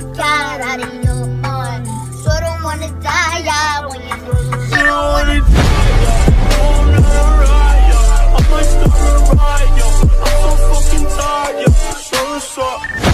to. So I don't wanna die I you don't wanna die I'm like the Mariah. I'm so fucking tired, yo. So, so.